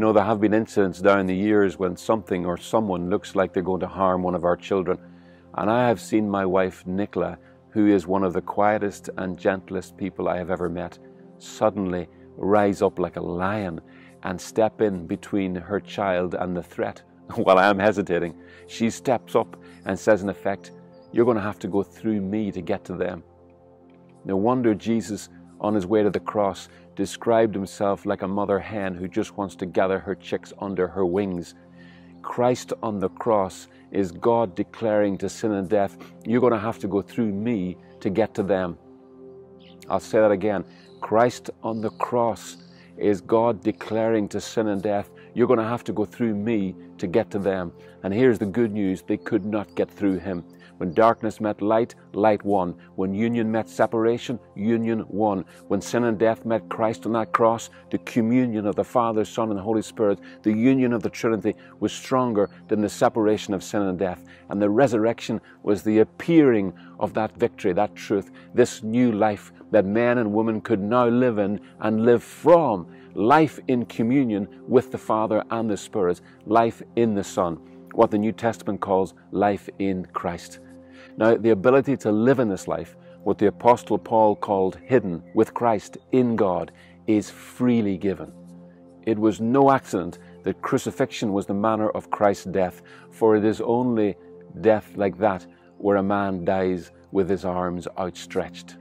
know, there have been incidents down the years when something or someone looks like they're going to harm one of our children. And I have seen my wife, Nicola, who is one of the quietest and gentlest people I have ever met, suddenly rise up like a lion and step in between her child and the threat. While I am hesitating, she steps up and says, in effect, You're going to have to go through me to get to them. No wonder Jesus, on his way to the cross, described himself like a mother hen who just wants to gather her chicks under her wings. Christ on the cross is God declaring to sin and death, You're going to have to go through me to get to them. I'll say that again. Christ on the cross is God declaring to sin and death, You're going to have to go through me to get to them. And here's the good news they could not get through him. When darkness met light, light won. When union met separation, union won. When sin and death met Christ on that cross, the communion of the Father, Son, and Holy Spirit, the union of the Trinity was stronger than the separation of sin and death. And the resurrection was the appearing of that victory, that truth, this new life that man and woman could now live in and live from. Life in communion with the Father and the Spirit, life in the Son, what the New Testament calls life in Christ. Now, the ability to live in this life, what the Apostle Paul called hidden with Christ in God, is freely given. It was no accident that crucifixion was the manner of Christ's death, for it is only death like that where a man dies with his arms outstretched.